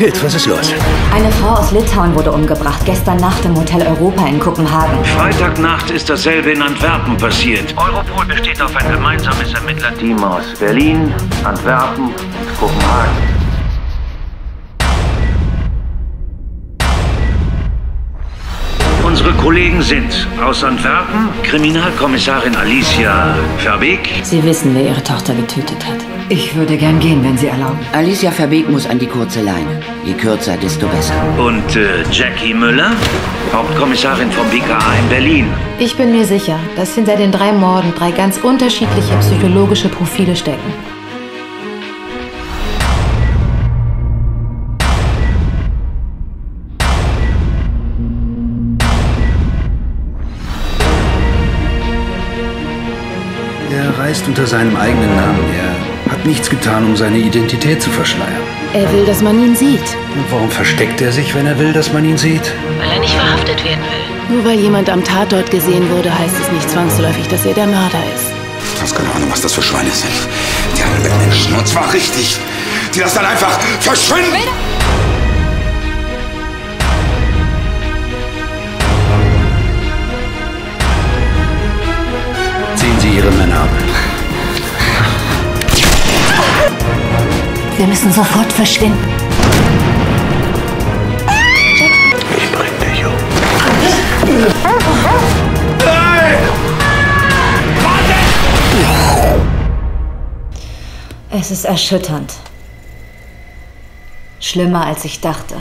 Kate, was ist los? Eine Frau aus Litauen wurde umgebracht, gestern Nacht im Hotel Europa in Kopenhagen. Freitagnacht ist dasselbe in Antwerpen passiert. Europol besteht auf ein gemeinsames Ermittlerteam aus Berlin, Antwerpen und Kopenhagen. Unsere Kollegen sind aus Antwerpen Kriminalkommissarin Alicia Verbeek, Sie wissen, wer Ihre Tochter getötet hat. Ich würde gern gehen, wenn Sie erlauben. Alicia Verbeek muss an die kurze Leine. Je kürzer, desto besser. und äh, Jackie Müller, Hauptkommissarin vom BKA in Berlin. Ich bin mir sicher, dass hinter den drei Morden drei ganz unterschiedliche psychologische Profile stecken. Er reist unter seinem eigenen Namen. Er hat nichts getan, um seine Identität zu verschleiern. Er will, dass man ihn sieht. Und warum versteckt er sich, wenn er will, dass man ihn sieht? Weil er nicht verhaftet werden will. Nur weil jemand am Tatort gesehen wurde, heißt es nicht zwangsläufig, dass er der Mörder ist. Du hast keine Ahnung, was das für Schweine sind. Die handeln mit Menschen, und zwar richtig. Die das dann einfach verschwinden. Ziehen Sie Ihre Männer ab. Wir müssen sofort verschwinden. Ich bring dich um. Es ist erschütternd. Schlimmer als ich dachte.